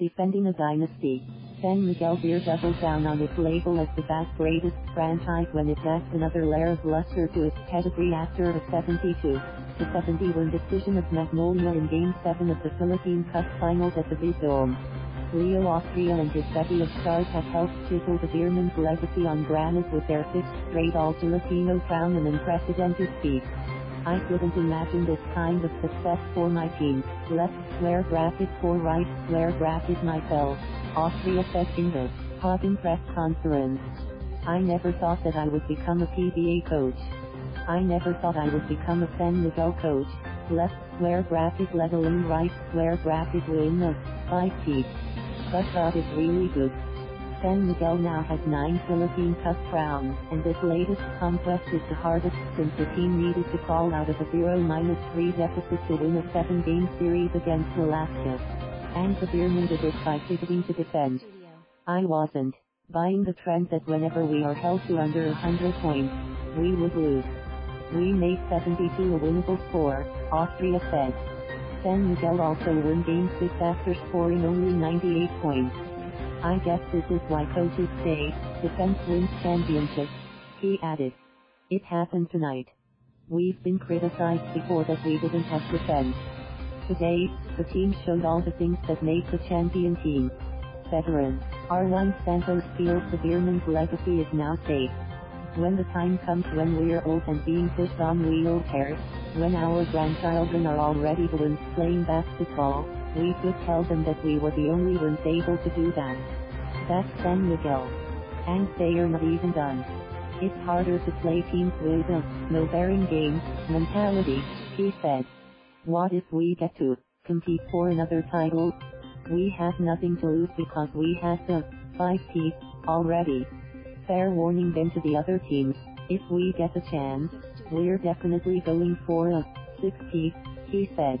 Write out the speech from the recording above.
Defending a dynasty. San Miguel Beer doubles down on its label as the back greatest franchise when it adds another layer of luster to its pedigree after a 72 to 71 decision of Magnolia in Game 7 of the Philippine Cup Finals at the Dome. Leo Austria and his bevy of stars have helped chisel the Beermen's legacy on granite with their fifth straight All-Filipino crown and unprecedented feat. I couldn't imagine this kind of success for my team. Left square bracket for right square bracket myself. Austria in the Hagen press conference. I never thought that I would become a PBA coach. I never thought I would become a San Miguel coach. Left square bracket let alone right square bracket win a five peat. But God is really good. San Miguel now has nine Philippine Cup crowns, and this latest conquest is the hardest since the team needed to crawl out of a 0-3 deficit to win a 7-game series against Alaska. And the Beermen did it by pivoting to defend. I wasn't buying the trend that whenever we are held to under 100 points, we would lose. We made 72 a winnable score, Austria said. San Miguel also won Game 6 after scoring only 98 points. I guess this is why coaches say, defense wins championships, he added. It happened tonight. We've been criticized before that we didn't have defense. Today, the team showed all the things that make the champion team. Veteran, Arwind Santos feels the Beermen's legacy is now safe. When the time comes when we're old and being pushed on wheelchairs, when our grandchildren are already ones playing basketball, we could tell them that we were the only ones able to do that. That's San Miguel. And they are not even done. It's harder to play teams with a no bearing game mentality, he said. What if we get to compete for another title? We have nothing to lose because we have the 5 P already. Fair warning then to the other teams, if we get a chance, we're definitely going for a 6 P, he said.